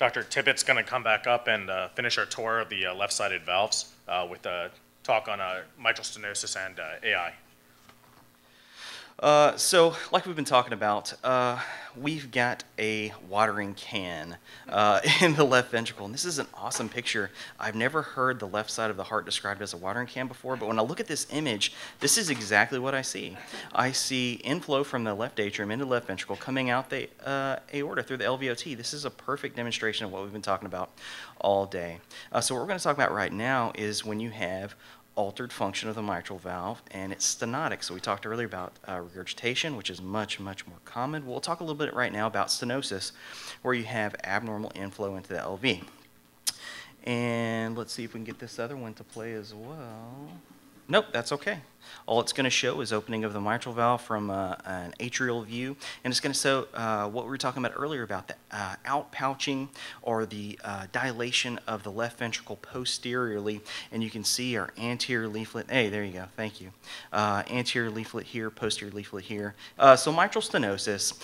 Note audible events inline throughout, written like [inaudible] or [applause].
Dr. Tippett's going to come back up and uh, finish our tour of the uh, left-sided valves uh, with a talk on uh, mitral stenosis and uh, AI. Uh, so, like we've been talking about, uh, we've got a watering can uh, [laughs] in the left ventricle, and this is an awesome picture. I've never heard the left side of the heart described as a watering can before, but when I look at this image, this is exactly what I see. I see inflow from the left atrium into the left ventricle coming out the uh, aorta through the LVOT. This is a perfect demonstration of what we've been talking about all day. Uh, so, what we're going to talk about right now is when you have altered function of the mitral valve, and it's stenotic. So we talked earlier about uh, regurgitation, which is much, much more common. We'll talk a little bit right now about stenosis, where you have abnormal inflow into the LV. And let's see if we can get this other one to play as well. Nope, that's okay. All it's going to show is opening of the mitral valve from uh, an atrial view, and it's going to show uh, what we were talking about earlier about the uh, outpouching or the uh, dilation of the left ventricle posteriorly, and you can see our anterior leaflet. Hey, there you go. Thank you. Uh, anterior leaflet here, posterior leaflet here. Uh, so mitral stenosis,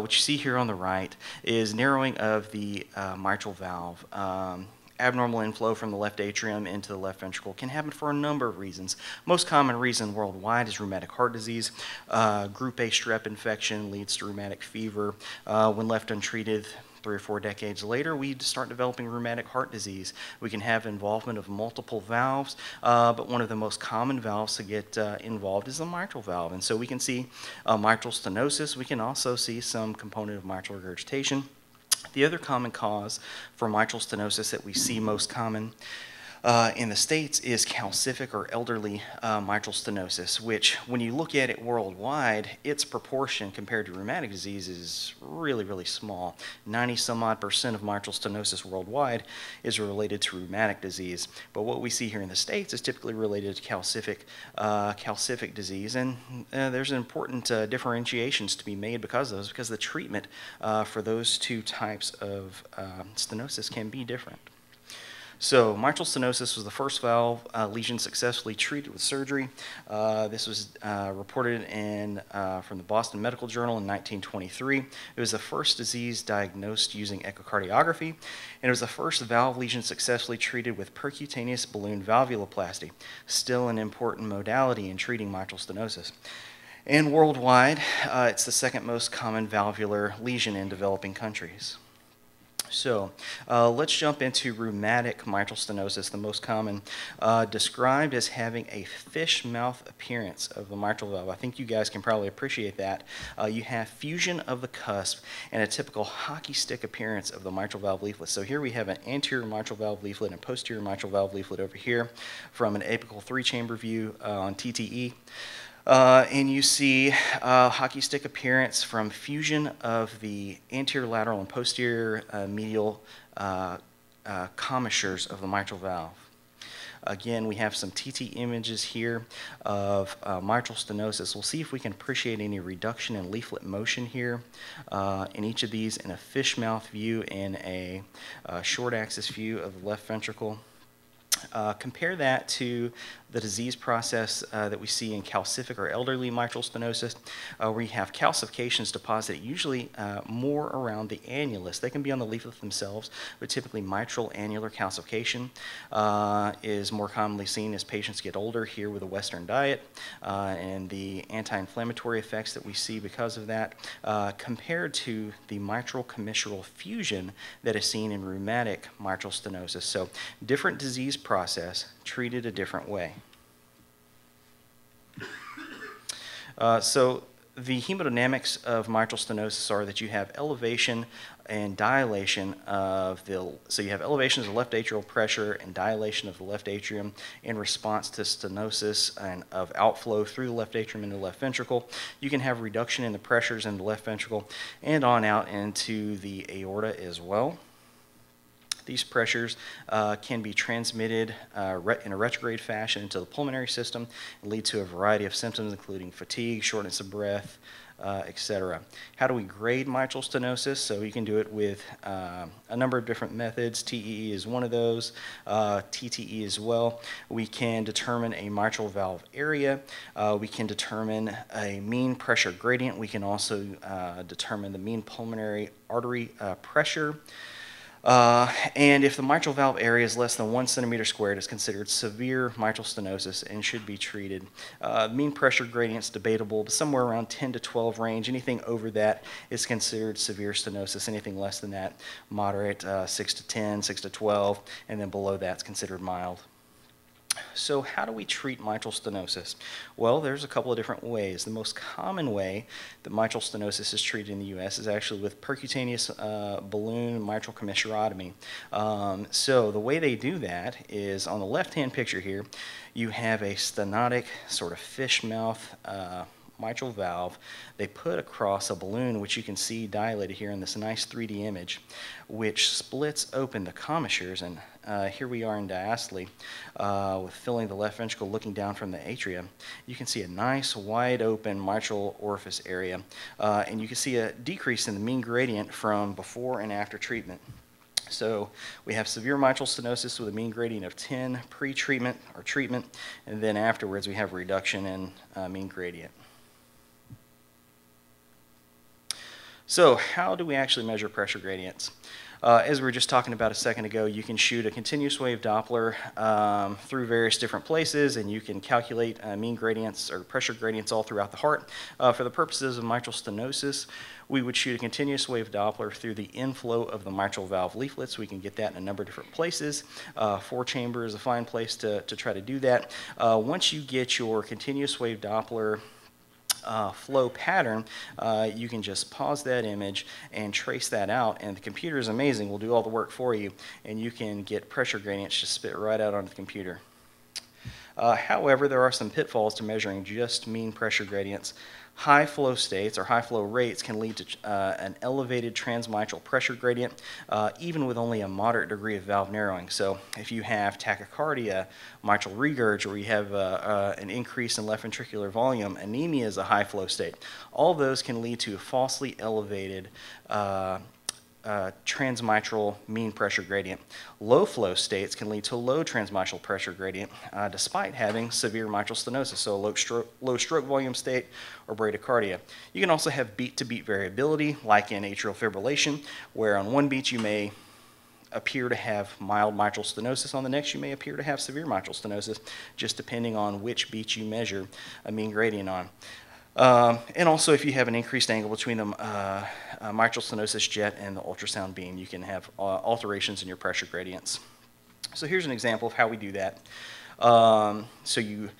which you see here on the right, is narrowing of the mitral valve. Um, abnormal inflow from the left atrium into the left ventricle can happen for a number of reasons. Most common reason worldwide is rheumatic heart disease. Uh, group A strep infection leads to rheumatic fever. Uh, when left untreated, three or four decades later, we start developing rheumatic heart disease. We can have involvement of multiple valves, uh, but one of the most common valves to get uh, involved is the mitral valve. And so we can see uh, mitral stenosis. We can also see some component of mitral regurgitation. The other common cause for mitral stenosis that we see most common uh, in the States is calcific or elderly uh, mitral stenosis, which, when you look at it worldwide, its proportion compared to rheumatic disease is really, really small. 90 some odd percent of mitral stenosis worldwide is related to rheumatic disease. But what we see here in the States is typically related to calcific, uh, calcific disease, and uh, there's important uh, differentiations to be made because of those, because the treatment uh, for those two types of stenosis can be different. So mitral stenosis was the first valve uh, lesion successfully treated with surgery. Uh, this was uh, reported in, uh, from the Boston Medical Journal in 1923. It was the first disease diagnosed using echocardiography, and it was the first valve lesion successfully treated with percutaneous balloon valvuloplasty, still an important modality in treating mitral stenosis. And worldwide, uh, it's the second most common valvular lesion in developing countries. So uh, let's jump into rheumatic mitral stenosis, the most common, uh, described as having a fish mouth appearance of the mitral valve. I think you guys can probably appreciate that. Uh, you have fusion of the cusp and a typical hockey stick appearance of the mitral valve leaflet. So here we have an anterior mitral valve leaflet and posterior mitral valve leaflet over here from an apical three-chamber view uh, on TTE. Uh, and you see hockey stick appearance from fusion of the anterior lateral and posterior uh, medial uh, uh, commissures of the mitral valve. Again, we have some TT images here of uh, mitral stenosis. We'll see if we can appreciate any reduction in leaflet motion here in each of these in a fish mouth view and a short axis view of the left ventricle. Uh, compare that to the disease process uh, that we see in calcific or elderly mitral stenosis, uh, where you have calcifications deposited usually uh, more around the annulus. They can be on the leaflet themselves, but typically mitral annular calcification uh, is more commonly seen as patients get older here with a Western diet and the anti-inflammatory effects that we see because of that, compared to the mitral commissural fusion that is seen in rheumatic mitral stenosis. So different disease process treated a different way. Uh, so the hemodynamics of mitral stenosis are that you have elevation and dilation of the, so you have elevation of the left atrial pressure and dilation of the left atrium in response to stenosis and of outflow through the left atrium into the left ventricle. You can have reduction in the pressures in the left ventricle and on out into the aorta as well. These pressures uh, can be transmitted uh, in a retrograde fashion into the pulmonary system and lead to a variety of symptoms, including fatigue, shortness of breath, uh, etc. How do we grade mitral stenosis? So you can do it with uh, a number of different methods. TEE is one of those, uh, TTE as well. We can determine a mitral valve area. Uh, we can determine a mean pressure gradient. We can also uh, determine the mean pulmonary artery uh, pressure. Uh, and if the mitral valve area is less than one centimeter squared, it's considered severe mitral stenosis and should be treated. Uh, mean pressure gradient's debatable, but somewhere around 10 to 12 range. Anything over that is considered severe stenosis. Anything less than that, moderate, uh, 6 to 10, 6 to 12, and then below that's considered mild. So how do we treat mitral stenosis? Well, there's a couple of different ways. The most common way that mitral stenosis is treated in the U.S. is actually with percutaneous uh, balloon mitral commissurotomy. Um, so the way they do that is on the left-hand picture here, you have a stenotic sort of fish mouth uh, mitral valve they put across a balloon, which you can see dilated here in this nice 3D image, which splits open the commissures. And uh, here we are in diastole uh, with filling the left ventricle looking down from the atria. You can see a nice wide open mitral orifice area. Uh, and you can see a decrease in the mean gradient from before and after treatment. So we have severe mitral stenosis with a mean gradient of 10 pre-treatment or treatment, and then afterwards we have reduction in uh, mean gradient. So how do we actually measure pressure gradients? Uh, as we were just talking about a second ago, you can shoot a continuous wave Doppler um, through various different places, and you can calculate uh, mean gradients or pressure gradients all throughout the heart. Uh, for the purposes of mitral stenosis, we would shoot a continuous wave Doppler through the inflow of the mitral valve leaflets. We can get that in a number of different places. Uh, four chamber is a fine place to, to try to do that. Uh, once you get your continuous wave Doppler uh, flow pattern, uh, you can just pause that image and trace that out. And the computer is amazing. We'll do all the work for you. And you can get pressure gradients to spit right out onto the computer. Uh, however, there are some pitfalls to measuring just mean pressure gradients. High flow states or high flow rates can lead to uh, an elevated transmitral pressure gradient, uh, even with only a moderate degree of valve narrowing. So if you have tachycardia, mitral regurg, or you have uh, uh, an increase in left ventricular volume, anemia is a high flow state. All those can lead to falsely elevated uh, transmitral mean pressure gradient. Low flow states can lead to low transmitral pressure gradient uh, despite having severe mitral stenosis, so low stroke, low stroke volume state or bradycardia. You can also have beat to beat variability, like in atrial fibrillation, where on one beat you may appear to have mild mitral stenosis. On the next, you may appear to have severe mitral stenosis, just depending on which beat you measure a mean gradient on. Um, and also, if you have an increased angle between the uh, uh, mitral stenosis jet and the ultrasound beam, you can have uh, alterations in your pressure gradients. So here's an example of how we do that. Um, so you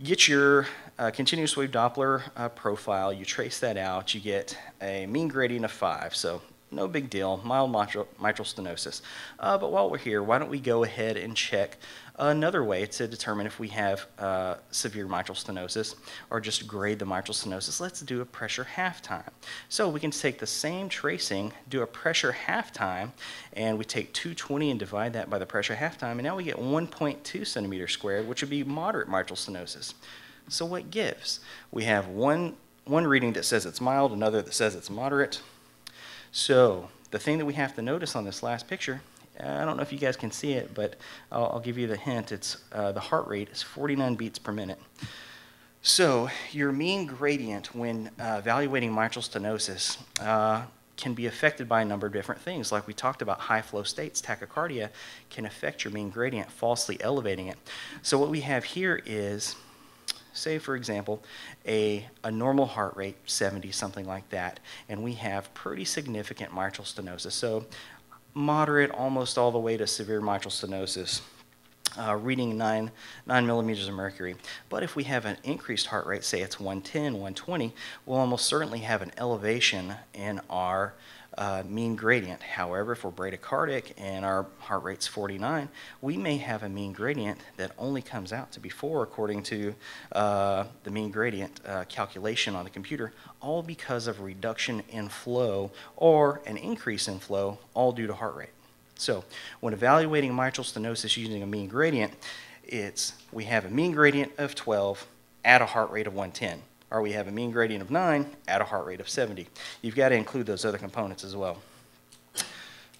get your uh, continuous wave Doppler uh, profile, you trace that out, you get a mean gradient of 5. So no big deal, mild mitral, mitral stenosis. Uh, but while we're here, why don't we go ahead and check another way to determine if we have uh, severe mitral stenosis or just grade the mitral stenosis. Let's do a pressure half time. So we can take the same tracing, do a pressure half time, and we take 220 and divide that by the pressure half time, and now we get 1.2 centimeters squared, which would be moderate mitral stenosis. So what gives? We have one, one reading that says it's mild, another that says it's moderate. So the thing that we have to notice on this last picture, I don't know if you guys can see it, but I'll, I'll give you the hint. It's uh, the heart rate is 49 beats per minute. So your mean gradient when uh, evaluating mitral stenosis uh, can be affected by a number of different things. Like we talked about high flow states, tachycardia can affect your mean gradient, falsely elevating it. So what we have here is say for example a, a normal heart rate 70 something like that and we have pretty significant mitral stenosis so moderate almost all the way to severe mitral stenosis uh, reading 9, 9 millimeters of mercury. But if we have an increased heart rate, say it's 110, 120, we'll almost certainly have an elevation in our uh, mean gradient. However, if we're bradycardic and our heart rate's 49, we may have a mean gradient that only comes out to be 4 according to uh, the mean gradient uh, calculation on the computer, all because of reduction in flow or an increase in flow, all due to heart rate. So when evaluating mitral stenosis using a mean gradient, it's we have a mean gradient of 12 at a heart rate of 110 or we have a mean gradient of 9 at a heart rate of 70. You've got to include those other components as well.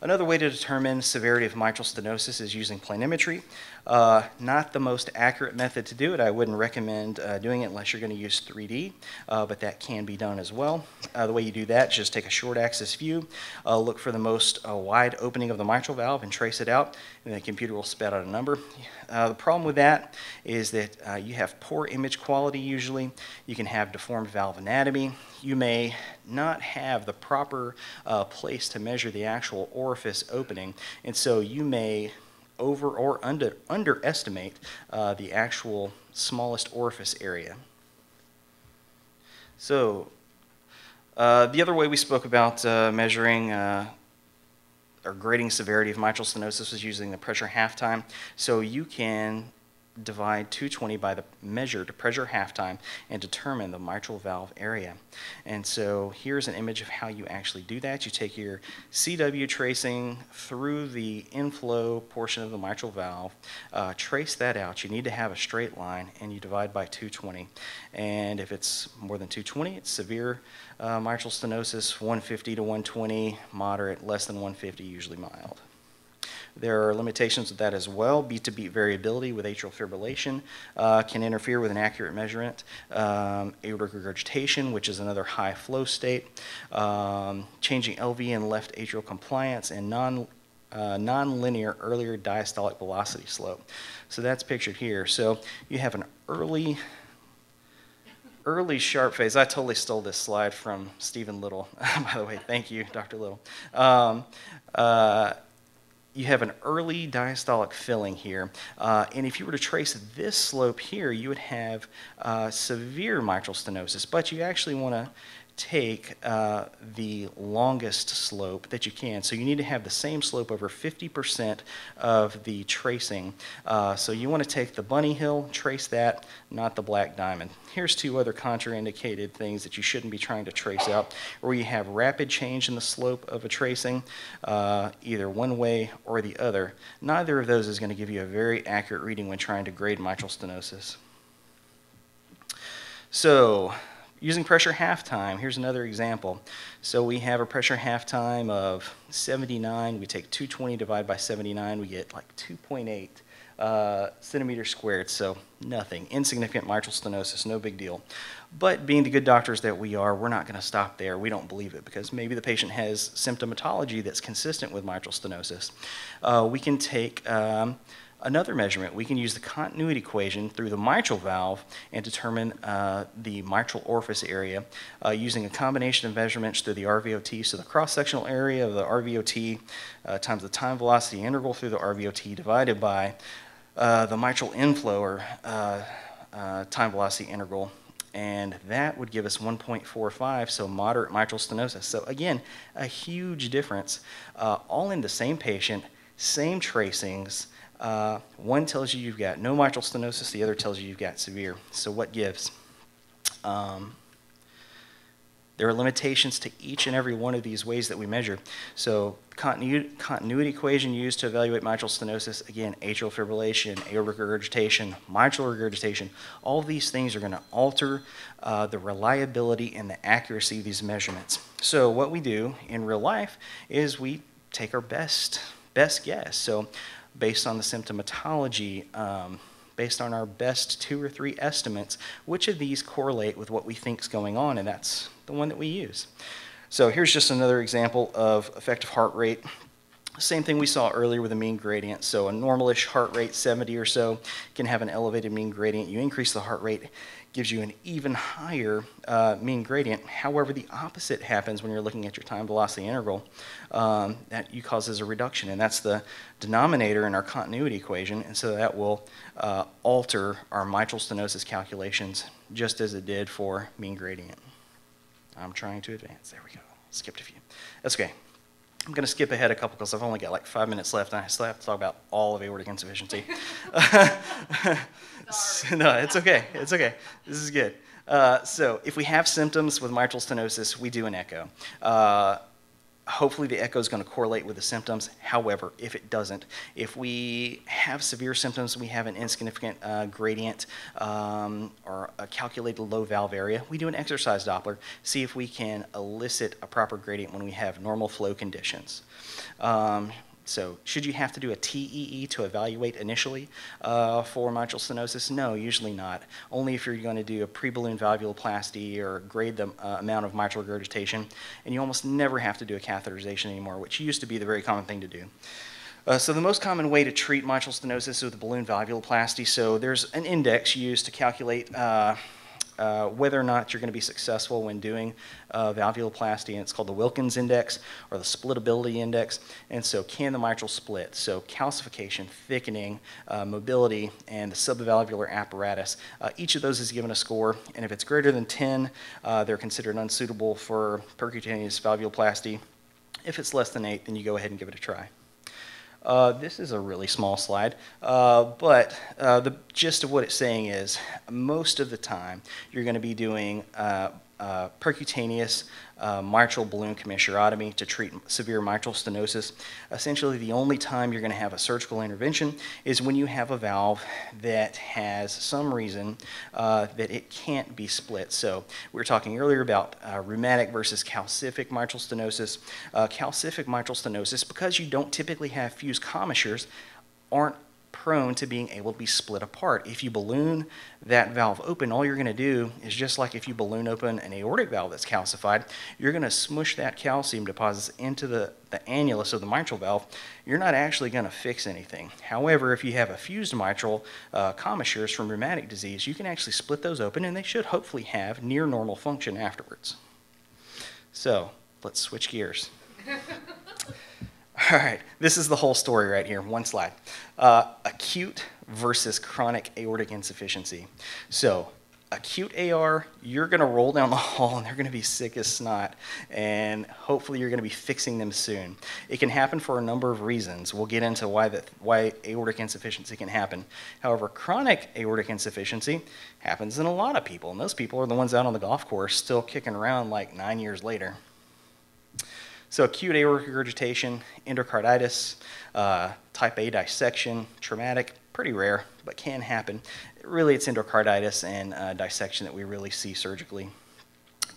Another way to determine severity of mitral stenosis is using planimetry. Uh, not the most accurate method to do it. I wouldn't recommend uh, doing it unless you're going to use 3D, uh, but that can be done as well. Uh, the way you do that just take a short axis view, uh, look for the most uh, wide opening of the mitral valve and trace it out, and the computer will spit out a number. the problem with that is that you have poor image quality usually. You can have deformed valve anatomy. You may not have the proper place to measure the actual orifice opening, and so you may over or under, underestimate uh, the actual smallest orifice area. So uh, the other way we spoke about uh, measuring uh, or grading severity of mitral stenosis was using the pressure half time. So you can divide 220 by the measured pressure half time and determine the mitral valve area. And so here's an image of how you actually do that. You take your CW tracing through the inflow portion of the mitral valve, uh, trace that out. You need to have a straight line and you divide by 220. And if it's more than 220, it's severe uh, mitral stenosis, 150 to 120, moderate, less than 150, usually mild. There are limitations with that as well. Beat-to-beat variability with atrial fibrillation uh, can interfere with an accurate measurement. Um, aortic regurgitation, which is another high flow state. Um, changing LV and left atrial compliance and non uh, nonlinear earlier diastolic velocity slope. So that's pictured here. So you have an early early sharp phase. I totally stole this slide from Stephen Little, [laughs] by the way. Thank you, Dr. Little. Um, uh, you have an early diastolic filling here. Uh, and if you were to trace this slope here, you would have uh, severe mitral stenosis, but you actually want to take uh, the longest slope that you can. So you need to have the same slope over 50% of the tracing. Uh, so you want to take the bunny hill, trace that, not the black diamond. Here's two other contraindicated things that you shouldn't be trying to trace out, where you have rapid change in the slope of a tracing, uh, either one way or the other. Neither of those is going to give you a very accurate reading when trying to grade mitral stenosis. So Using pressure half time, here's another example. So we have a pressure half time of 79. We take 220 divided by 79, we get like 2.8 uh, centimeters squared, so nothing. Insignificant mitral stenosis, no big deal. But being the good doctors that we are, we're not going to stop there. We don't believe it because maybe the patient has symptomatology that's consistent with mitral stenosis. Uh, we can take um, another measurement. We can use the continuity equation through the mitral valve and determine uh, the mitral orifice area uh, using a combination of measurements through the RVOT. So the cross-sectional area of the RVOT uh, times the time velocity integral through the RVOT divided by uh, the mitral inflow or uh, uh, time velocity integral and that would give us 1.45, so moderate mitral stenosis. So again, a huge difference, all in the same patient, same tracings, uh, one tells you you've got no mitral stenosis, the other tells you you've got severe. So what gives? Um, there are limitations to each and every one of these ways that we measure. So continuity, continuity equation used to evaluate mitral stenosis, again, atrial fibrillation, aortic regurgitation, mitral regurgitation, all these things are going to alter uh, the reliability and the accuracy of these measurements. So what we do in real life is we take our best, best guess. So based on the symptomatology, um, based on our best two or three estimates, which of these correlate with what we think is going on, and that's the one that we use. So here's just another example of effective heart rate. Same thing we saw earlier with a mean gradient. So a normalish heart rate, 70 or so, can have an elevated mean gradient. You increase the heart rate, gives you an even higher uh, mean gradient. However, the opposite happens when you're looking at your time velocity integral. Um, that you causes a reduction, and that's the denominator in our continuity equation, and so that will uh, alter our mitral stenosis calculations just as it did for mean gradient. I'm trying to advance. There we go. Skipped a few. That's okay. I'm going to skip ahead a couple because I've only got like five minutes left, and I still have to talk about all of aortic insufficiency. [laughs] [laughs] no, it's okay. It's okay. This is good. Uh, so, if we have symptoms with mitral stenosis, we do an echo. Uh, hopefully the echo is going to correlate with the symptoms. However, if it doesn't, if we have severe symptoms, we have an insignificant uh, gradient um, or a calculated low valve area, we do an exercise Doppler, see if we can elicit a proper gradient when we have normal flow conditions. Um, so should you have to do a TEE to evaluate initially uh, for mitral stenosis? No, usually not. Only if you're going to do a pre-balloon valvuloplasty or grade the uh, amount of mitral regurgitation. And you almost never have to do a catheterization anymore, which used to be the very common thing to do. Uh, so the most common way to treat mitral stenosis is with a balloon valvuloplasty. So there's an index used to calculate uh, whether or not you're going to be successful when doing uh, valvuloplasty, and it's called the Wilkins Index or the Splittability Index. And so, can the mitral split? So, calcification, thickening, uh, mobility, and the subvalvular apparatus. Uh, each of those is given a score, and if it's greater than 10, uh, they're considered unsuitable for percutaneous valvuloplasty. If it's less than 8, then you go ahead and give it a try. Uh, this is a really small slide, uh, but uh, the gist of what it's saying is most of the time you're going to be doing uh, percutaneous uh, mitral balloon commissurotomy to treat severe mitral stenosis. Essentially, the only time you're going to have a surgical intervention is when you have a valve that has some reason uh, that it can't be split. So, we were talking earlier about uh, rheumatic versus calcific mitral stenosis. Uh, calcific mitral stenosis, because you don't typically have fused commissures, aren't prone to being able to be split apart. If you balloon that valve open, all you're going to do is just like if you balloon open an aortic valve that's calcified, you're going to smush that calcium deposits into the, the annulus of the mitral valve. You're not actually going to fix anything. However, if you have a fused mitral uh, commissures from rheumatic disease, you can actually split those open and they should hopefully have near normal function afterwards. So let's switch gears. [laughs] All right, this is the whole story right here, one slide. Uh, acute versus chronic aortic insufficiency. So, acute AR, you're going to roll down the [laughs] hall and they're going to be sick as snot, and hopefully you're going to be fixing them soon. It can happen for a number of reasons. We'll get into why, the, why aortic insufficiency can happen. However, chronic aortic insufficiency happens in a lot of people, and those people are the ones out on the golf course still kicking around like nine years later. So acute aortic regurgitation, endocarditis, uh, type A dissection, traumatic, pretty rare, but can happen. Really, it's endocarditis and uh, dissection that we really see surgically.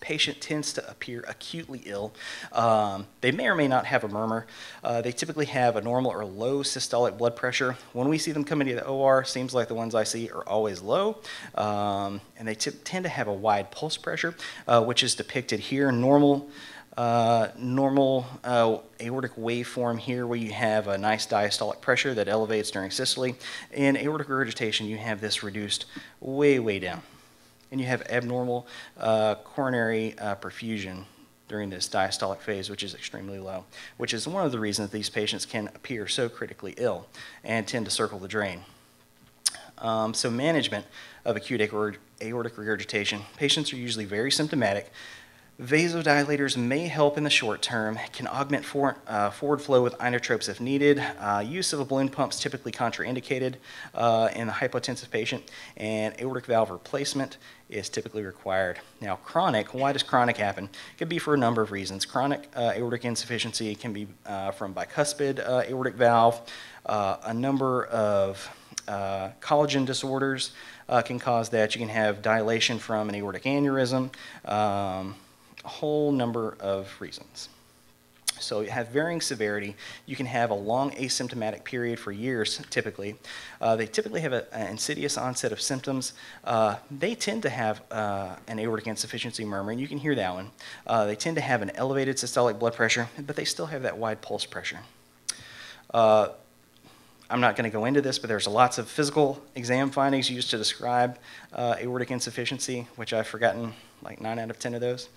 Patient tends to appear acutely ill. Um, they may or may not have a murmur. Uh, they typically have a normal or low systolic blood pressure. When we see them come into the OR, seems like the ones I see are always low, um, and they tend to have a wide pulse pressure, uh, which is depicted here. Normal uh, normal uh, aortic waveform here where you have a nice diastolic pressure that elevates during systole. In aortic regurgitation, you have this reduced way, way down. And you have abnormal uh, coronary uh, perfusion during this diastolic phase, which is extremely low, which is one of the reasons these patients can appear so critically ill and tend to circle the drain. Um, so management of acute aortic regurgitation, patients are usually very symptomatic, Vasodilators may help in the short term, can augment for, uh, forward flow with inotropes if needed. Uh, use of a balloon pump is typically contraindicated uh, in the hypotensive patient, and aortic valve replacement is typically required. Now, chronic, why does chronic happen? It can be for a number of reasons. Chronic uh, aortic insufficiency can be uh, from bicuspid uh, aortic valve, a number of collagen disorders can cause that. You can have dilation from an aortic aneurysm. Um, whole number of reasons. So you have varying severity. You can have a long asymptomatic period for years, typically. Uh, they typically have an insidious onset of symptoms. Uh, they tend to have uh, an aortic insufficiency murmur, and you can hear that one. Uh, they tend to have an elevated systolic blood pressure, but they still have that wide pulse pressure. Uh, I'm not going to go into this, but there's lots of physical exam findings used to describe uh, aortic insufficiency, which I've forgotten like 9 out of 10 of those.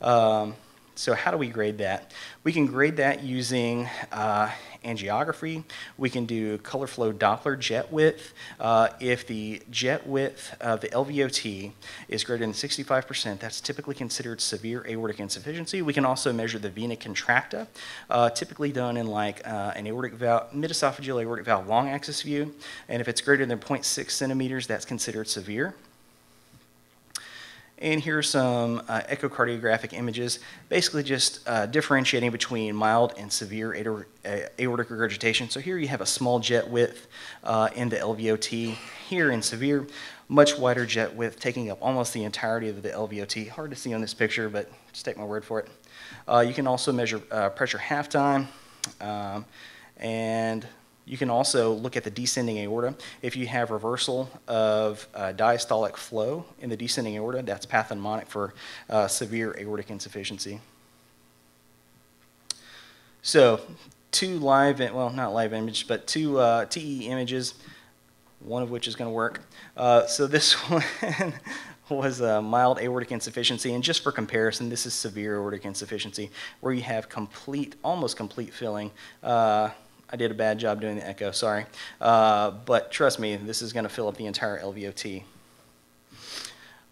Um, so how do we grade that? We can grade that using uh, angiography. We can do color flow Doppler jet width. Uh, if the jet width of the LVOT is greater than 65%, that's typically considered severe aortic insufficiency. We can also measure the vena contracta, uh, typically done in like uh, an aortic valve, mid-esophageal aortic valve long axis view. And if it's greater than 0.6 centimeters, that's considered severe. And here are some uh, echocardiographic images, basically just uh, differentiating between mild and severe uh, aortic regurgitation. So here you have a small jet width uh, in the LVOT. Here in severe, much wider jet width, taking up almost the entirety of the LVOT. Hard to see on this picture, but just take my word for it. Uh, you can also measure uh, pressure half time, um, and you can also look at the descending aorta. If you have reversal of uh, diastolic flow in the descending aorta, that's pathognomonic for uh, severe aortic insufficiency. So, two live, well, not live image, but two uh, TE images, one of which is going to work. Uh, so this [laughs] one was a mild aortic insufficiency, and just for comparison, this is severe aortic insufficiency, where you have complete, almost complete filling. Uh, I did a bad job doing the echo, sorry. Uh, but trust me, this is going to fill up the entire LVOT.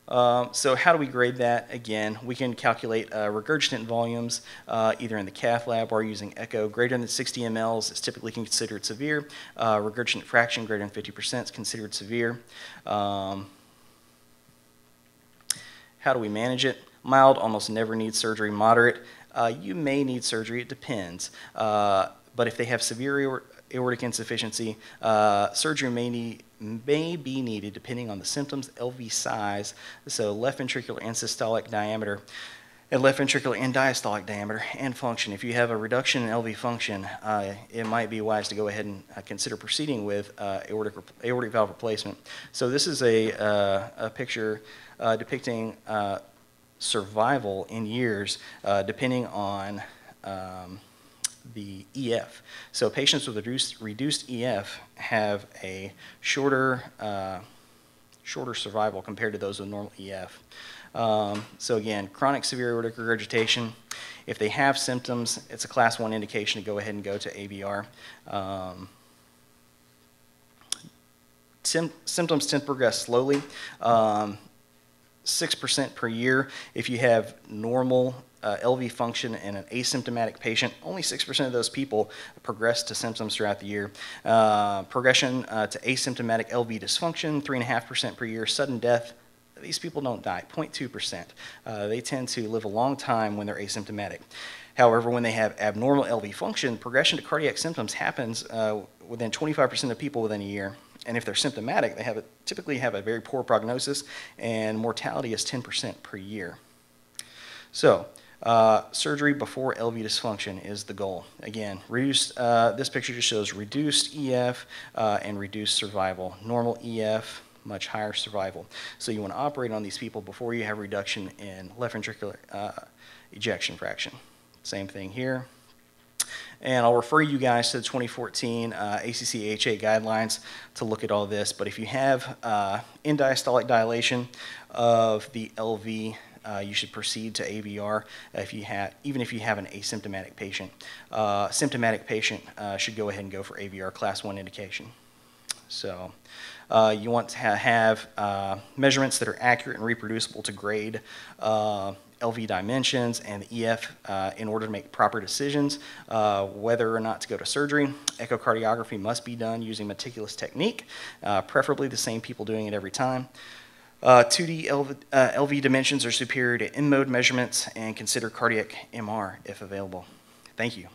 Um, so how do we grade that? Again, we can calculate uh, regurgitant volumes uh, either in the cath lab or using echo. Greater than 60 mLs is typically considered severe. Uh, regurgitant fraction greater than 50% is considered severe. Um, how do we manage it? Mild almost never needs surgery. Moderate, uh, you may need surgery. It depends. But if they have severe aortic insufficiency, uh, surgery may, need, may be needed depending on the symptoms, LV size, so left ventricular and systolic diameter, and left ventricular and diastolic diameter, and function. If you have a reduction in LV function, uh, it might be wise to go ahead and uh, consider proceeding with uh, aortic, aortic valve replacement. So this is a, uh, a picture uh, depicting survival in years depending on um, the EF. So patients with reduced, reduced EF have a shorter, uh, shorter survival compared to those with normal EF. Um, so again, chronic severe aortic regurgitation, if they have symptoms, it's a class one indication to go ahead and go to AVR. Um, symptoms tend to progress slowly. Um, 6% per year. If you have normal uh, LV function in an asymptomatic patient, only 6% of those people progress to symptoms throughout the year. Uh, progression uh, to asymptomatic LV dysfunction, 3.5% per year. Sudden death, these people don't die, 0.2%. Uh, they tend to live a long time when they're asymptomatic. However, when they have abnormal LV function, progression to cardiac symptoms happens uh, within 25% of people within a year. And if they're symptomatic, they have a, typically have a very poor prognosis, and mortality is 10% per year. So, uh, surgery before LV dysfunction is the goal. Again, reduced, uh, this picture just shows reduced EF uh, and reduced survival. Normal EF, much higher survival. So you want to operate on these people before you have reduction in left ventricular uh, ejection fraction. Same thing here. And I'll refer you guys to the 2014 uh, ACC AHA guidelines to look at all this. But if you have uh, end-diastolic dilation of the LV uh, you should proceed to AVR if you have, even if you have an asymptomatic patient. Uh, symptomatic patient uh, should go ahead and go for AVR class one indication. So uh, you want to ha have uh, measurements that are accurate and reproducible to grade LV dimensions and the EF uh, in order to make proper decisions uh, whether or not to go to surgery. Echocardiography must be done using meticulous technique, uh, preferably the same people doing it every time. Uh, 2D LV, uh, LV dimensions are superior to M-mode measurements and consider cardiac MR if available. Thank you.